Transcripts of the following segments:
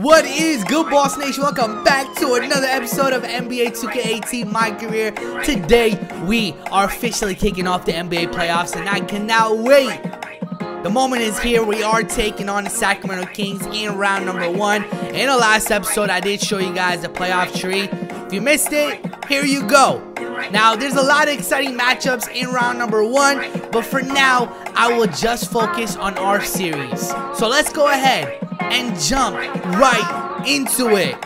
What is good, Boss Nation? Welcome back to another episode of NBA 2K18 My Career. Today, we are officially kicking off the NBA playoffs, and I cannot wait. The moment is here. We are taking on the Sacramento Kings in round number one. In the last episode, I did show you guys the playoff tree. If you missed it, here you go. Now, there's a lot of exciting matchups in round number one, but for now, I will just focus on our series. So let's go ahead and jump right into it.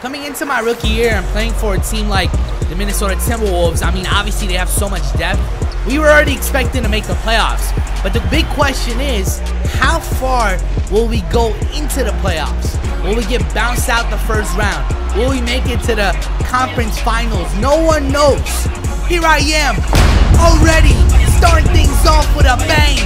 Coming into my rookie year and playing for a team like the Minnesota Timberwolves, I mean, obviously they have so much depth. We were already expecting to make the playoffs. But the big question is, how far will we go into the playoffs? Will we get bounced out the first round? Will we make it to the conference finals? No one knows. Here I am, already starting things off with a bang.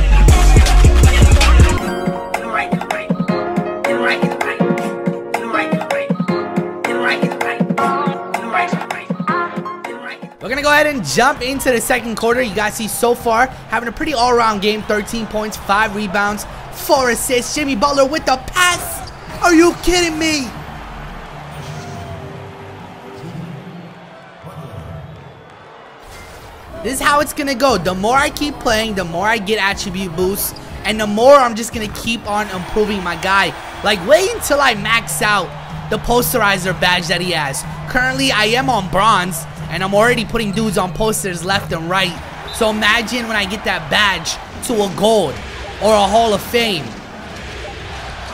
We're gonna go ahead and jump into the second quarter. You guys see so far having a pretty all-around game. 13 points, 5 rebounds, 4 assists. Jimmy Butler with the pass. Are you kidding me? This is how it's gonna go. The more I keep playing, the more I get attribute boosts, and the more I'm just gonna keep on improving my guy. Like, wait until I max out the posterizer badge that he has. Currently, I am on bronze, and I'm already putting dudes on posters left and right. So imagine when I get that badge to a gold or a Hall of Fame.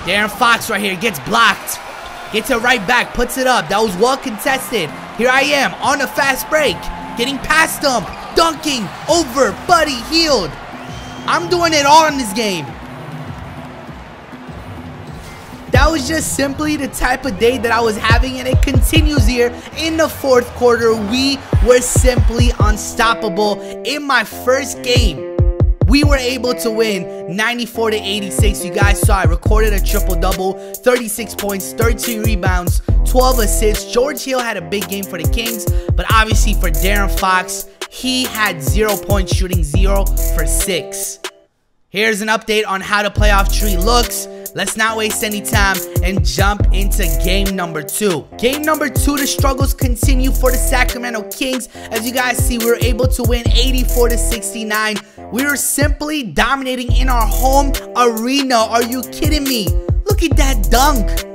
De'Aaron Fox right here gets blocked. Gets it right back, puts it up. That was well contested. Here I am on a fast break. Getting past him. Dunking over Buddy Hield. I'm doing it all in this game. That was just simply the type of day that I was having, and it continues here in the fourth quarter. We were simply unstoppable in my first game. We were able to win 94 to 86. You guys saw I recorded a triple double, 36 points, 13 rebounds, 12 assists. George Hill had a big game for the Kings, but obviously for De'Aaron Fox, he had zero points shooting, zero for six. Here's an update on how the playoff tree looks. Let's not waste any time and jump into game number two. Game number two, the struggles continue for the Sacramento Kings. As you guys see, we were able to win 84 to 69. We were simply dominating in our home arena. Are you kidding me? Look at that dunk.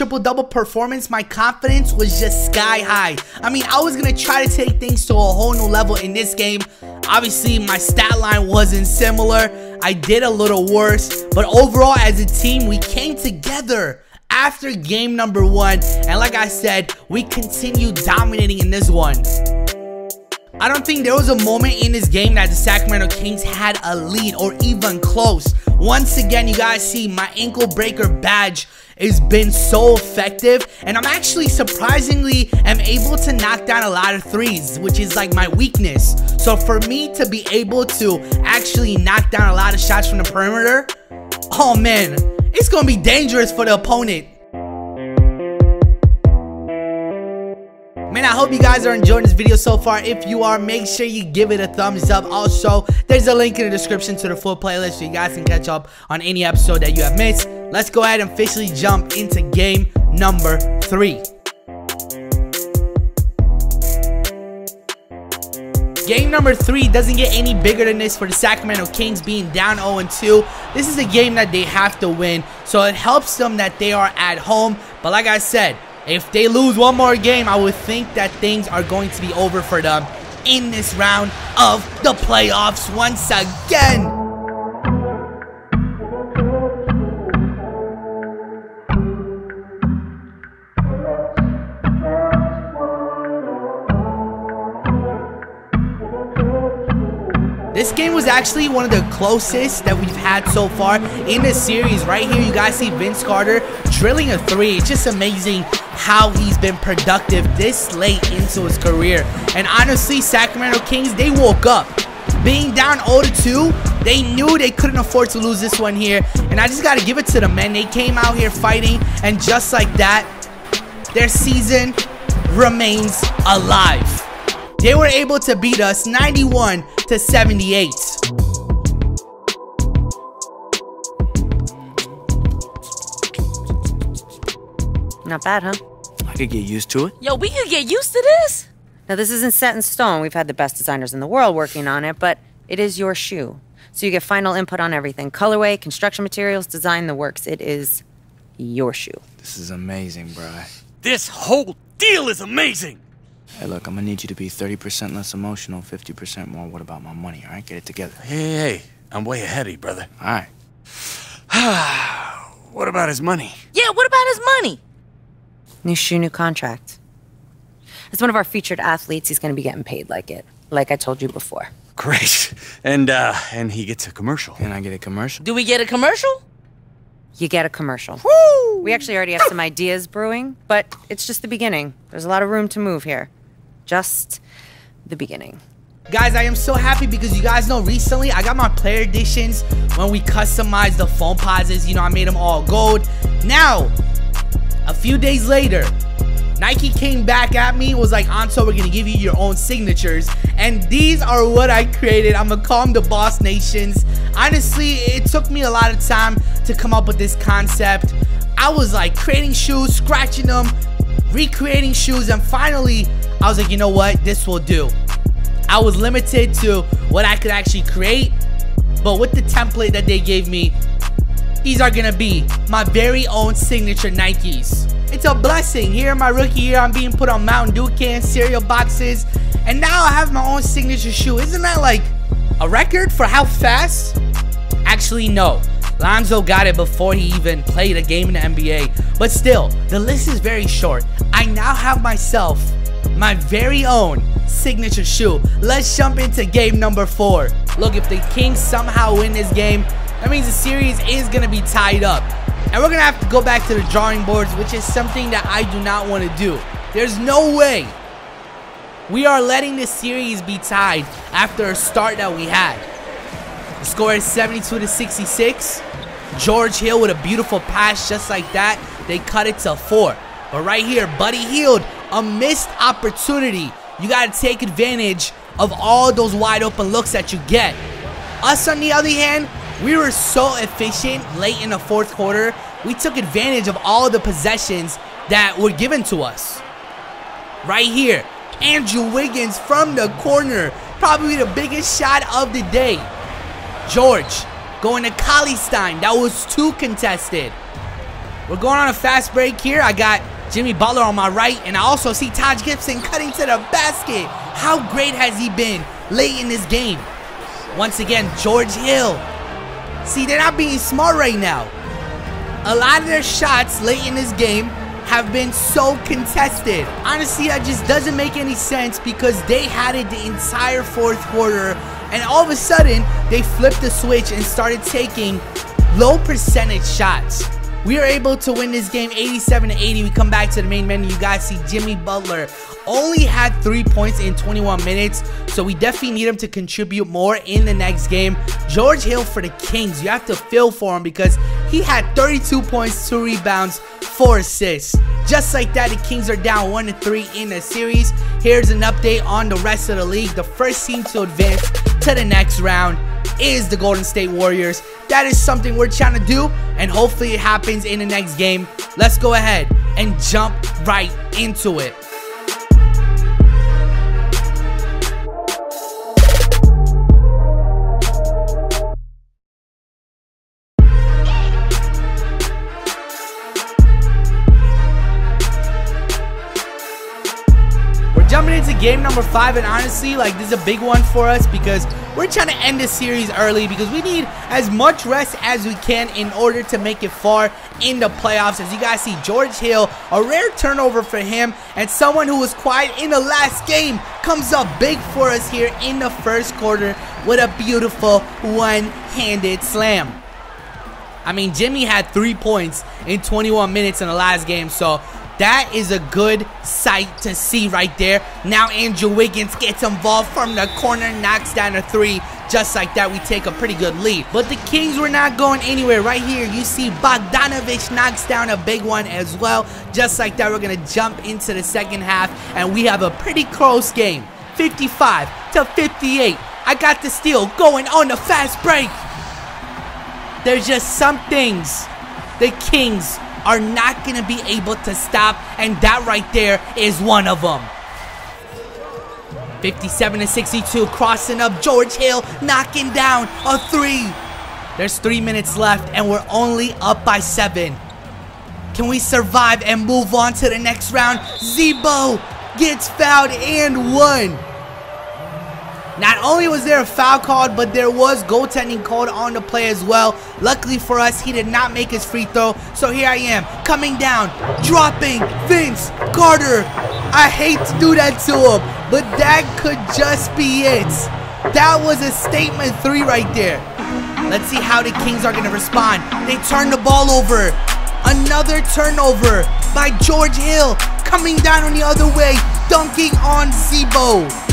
Coming off a triple double performance, my confidence was just sky high. I mean, I was gonna try to take things to a whole new level in this game. Obviously, my stat line wasn't similar. I did a little worse, but overall, as a team, we came together after game number one. And like I said, we continued dominating in this one. I don't think there was a moment in this game that the Sacramento Kings had a lead or even close. Once again, you guys see my ankle breaker badge has been so effective and I'm actually surprisingly am able to knock down a lot of threes, which is like my weakness. So for me to be able to actually knock down a lot of shots from the perimeter, oh man, it's gonna be dangerous for the opponent. Man, I hope you guys are enjoying this video so far. If you are, make sure you give it a thumbs up. Also, there's a link in the description to the full playlist so you guys can catch up on any episode that you have missed. Let's go ahead and officially jump into game number three. Game number three doesn't get any bigger than this for the Sacramento Kings being down 0-2. This is a game that they have to win, so it helps them that they are at home. But like I said, if they lose one more game, I would think that things are going to be over for them in this round of the playoffs once again. Game was actually one of the closest that we've had so far in this series. Right here, you guys see Vince Carter drilling a three. It's just amazing how he's been productive this late into his career. And honestly, Sacramento Kings, they woke up. Being down 0-2, they knew they couldn't afford to lose this one here. And I just got to give it to them, man. They came out here fighting, and just like that, their season remains alive. They were able to beat us 91 to 78. Not bad, huh? I could get used to it. Yo, we could get used to this. Now, this isn't set in stone. We've had the best designers in the world working on it, but it is your shoe. So you get final input on everything colorway, construction materials, design, the works. It is your shoe. This is amazing, bro. This whole deal is amazing. Hey, look, I'm gonna need you to be 30% less emotional, 50% more. What about my money, all right? Get it together. Hey, hey, hey. I'm way ahead of you, brother. All right. What about his money? Yeah, what about his money? New shoe, new contract. As one of our featured athletes, he's going to be getting paid like it, like I told you before. Great. And, uh, and he gets a commercial. Can I get a commercial? Do we get a commercial? You get a commercial. Woo! We actually already have some ideas brewing, but it's just the beginning. There's a lot of room to move here. Just the beginning. Guys, I am so happy because you guys know recently I got my player editions when we customized the Foamposites. You know, I made them all gold. Now, a few days later, Nike came back at me was like, Anto, we're gonna give you your own signatures. And these are what I created. I'm gonna call them the Boss Nations. Honestly, it took me a lot of time to come up with this concept. I was like creating shoes, scratching them, recreating shoes, and finally, I was like, you know what? This will do. I was limited to what I could actually create, but with the template that they gave me, these are gonna be my very own signature Nikes. It's a blessing. Here in my rookie year, I'm being put on Mountain Dew cans, cereal boxes, and now I have my own signature shoe. Isn't that like a record for how fast? Actually, no. Lonzo got it before he even played a game in the NBA. But still, the list is very short. I now have myself my very own signature shoe. Let's jump into game number four. Look, if the Kings somehow win this game, that means the series is going to be tied up. And we're going to have to go back to the drawing boards, which is something that I do not want to do. There's no way we are letting this series be tied after a start that we had. The score is 72 to 66. George Hill with a beautiful pass just like that. They cut it to four. But right here, Buddy Hield, a missed opportunity. You got to take advantage of all those wide open looks that you get. Us, on the other hand, we were so efficient late in the fourth quarter. We took advantage of all the possessions that were given to us. Right here, Andrew Wiggins from the corner. Probably the biggest shot of the day. George going to Cauley-Stein. That was too contested. We're going on a fast break here. I got Jimmy Butler on my right, and I also see Taj Gibson cutting to the basket. How great has he been late in this game? Once again, George Hill. See, they're not being smart right now. A lot of their shots late in this game have been so contested. Honestly, that just doesn't make any sense because they had it the entire fourth quarter and all of a sudden they flipped the switch and started taking low percentage shots. We are able to win this game 87 to 80. We come back to the main menu. You guys see Jimmy Butler only had three points in 21 minutes, so we definitely need him to contribute more in the next game. George Hill for the Kings, you have to feel for him because he had 32 points, two rebounds, four assists. Just like that, the Kings are down 1 to 3 in the series. Here's an update on the rest of the league. The first team to advance to the next round is the Golden State Warriors. That is something we're trying to do, and hopefully it happens in the next game. Let's go ahead and jump right into it. Jumping into game number five, and honestly, like this is a big one for us because we're trying to end this series early because we need as much rest as we can in order to make it far in the playoffs. As you guys see, George Hill, a rare turnover for him, and someone who was quiet in the last game comes up big for us here in the first quarter with a beautiful one-handed slam. I mean, Jimmy had three points in 21 minutes in the last game, so That is a good sight to see right there. Now Andrew Wiggins gets involved from the corner, knocks down a three. Just like that, we take a pretty good lead. But the Kings were not going anywhere. Right here, you see Bogdanovich knocks down a big one as well. Just like that, we're going to jump into the second half, and we have a pretty close game. 55 to 58. I got the steal going on the fast break. There's just some things the Kings are not going to be able to stop, and that right there is one of them. 57 to 62, crossing up George Hill, knocking down a three. There's three minutes left, and we're only up by seven. Can we survive and move on to the next round? Z-Bo gets fouled and one. Not only was there a foul called, but there was goaltending called on the play as well. Luckily for us, he did not make his free throw. So here I am, coming down, dropping Vince Carter. I hate to do that to him, but that could just be it. That was a statement three right there. Let's see how the Kings are going to respond. They turn the ball over. Another turnover by George Hill coming down on the other way, dunking on Z-Bo.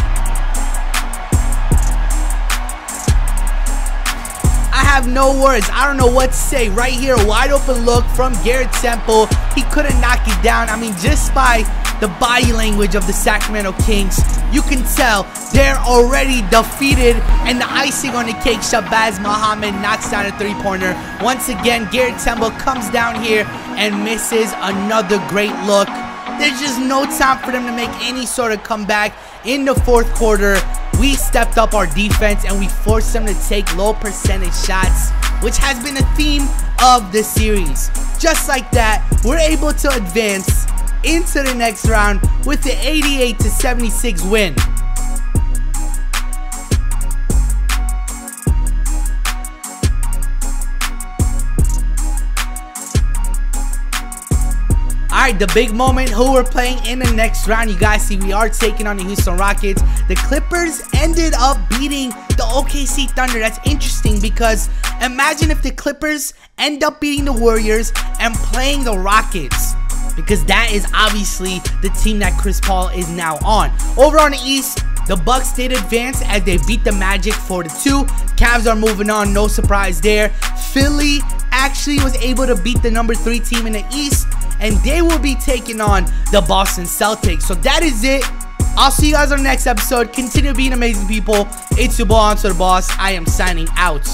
Have no words. I don't know what to say. Right here, wide open look from Garrett Temple. He couldn't knock it down. I mean, just by the body language of the Sacramento Kings, you can tell they're already defeated. And the icing on the cake, Shabazz Muhammad knocks down a three-pointer. Once again, Garrett Temple comes down here and misses another great look. There's just no time for them to make any sort of comeback in the fourth quarter we stepped up our defense and we forced them to take low percentage shots, which has been a theme of the series. Just like that, we're able to advance into the next round with the 88 to 76 win. Alright, the big moment who we're playing in the next round. You guys see we are taking on the Houston Rockets. The Clippers ended up beating the OKC Thunder. That's interesting because imagine if the Clippers end up beating the Warriors and playing the Rockets because that is obviously the team that Chris Paul is now on. Over on the East, the Bucks did advance as they beat the Magic 4-2. Cavs are moving on, no surprise there. Philly actually was able to beat the number 3 team in the East and they will be taking on the Boston Celtics. So that is it. I'll see you guys on the next episode. Continue being amazing people. It's your boy, AntoDaBoss. I am signing out.